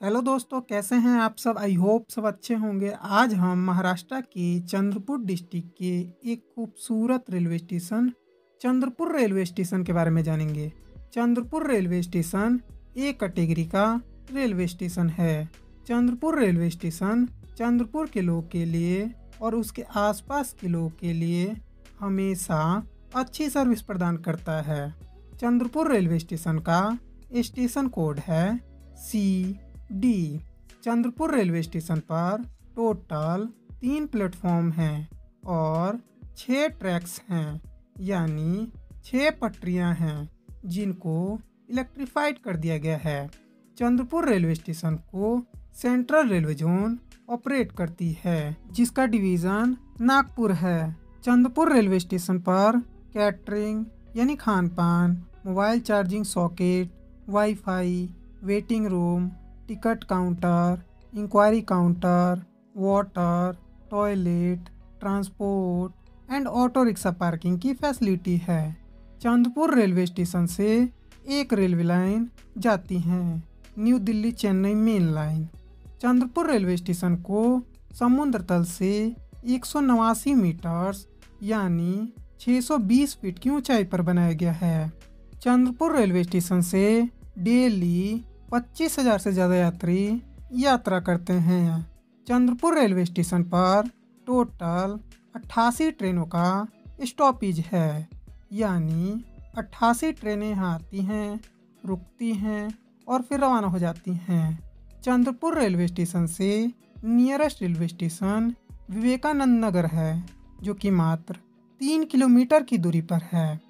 Hello दोस्तों, कैसे हैं आप सब? आई होप सब अच्छे होंगे। आज हम महाराष्ट्र के चंद्रपुर डिस्ट्रिक्ट के एक खूबसूरत railway station, Chandrapur railway station के बारे में जानेंगे। Chandrapur railway station A category का रेलवे स्टेशन है। चंद्रपुर रेलवे स्टेशन चंद्रपुर के लोग के लिए और उसके आसपास के लोग के लिए हमेशा अच्छी सर्विस प्रदान करता है। चंद्रपुर रेलवे स्टेशन का स्टेशन कोड है C D, Chandrapur railway station पर टोटल तीन प्लेटफॉर्म हैं और छः ट्रैक्स हैं, यानी छः पटरियाँ हैं जिनको इलेक्ट्रीफाइड कर दिया गया है। चंद्रपुर रेलवे स्टेशन को सेंट्रल रेलवे जोन ऑपरेट करती है, जिसका डिवीज़न नागपुर है। चंद्रपुर रेलवे स्टेशन पर कैटरिंग, यानी खान पान, mobile charging socket, wifi, waiting room ticket counter inquiry counter water toilet transport and auto rickshaw parking की फैसिलिटी है। चंदपुर रेलवे स्टेशन से एक रेलवे लाइन जाती हैं। New Delhi Chennai main line Chandrapur railway station को समुद्र तल से एक सौ नवासी मीटर्स यानी 620 फीट की ऊंचाई पर बनाया गया है। चंद्रपुर रेलवे स्टेशन से डेली पच्चीस हज़ार से ज़्यादा यात्री यात्रा करते हैं चंद्रपुर रेलवे स्टेशन पर टोटल अट्ठासी ट्रेनों का स्टॉपेज है। यानी अट्ठासी ट्रेनें यहाँ आती हैं, रुकती हैं और फिर रवाना हो जाती हैं। चंद्रपुर रेलवे स्टेशन से nearest railway station Vivekanand Nagar है, जो कि मात्र तीन किलोमीटर की दूरी पर है।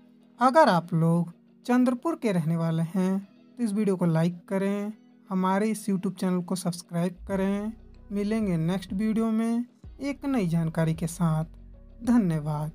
अगर आप लोग चंद्रपुर के रहने वाले हैं तो इस वीडियो को लाइक करें, हमारे इस यूट्यूब चैनल को सब्सक्राइब करें। मिलेंगे नेक्स्ट वीडियो में एक नई जानकारी के साथ। धन्यवाद।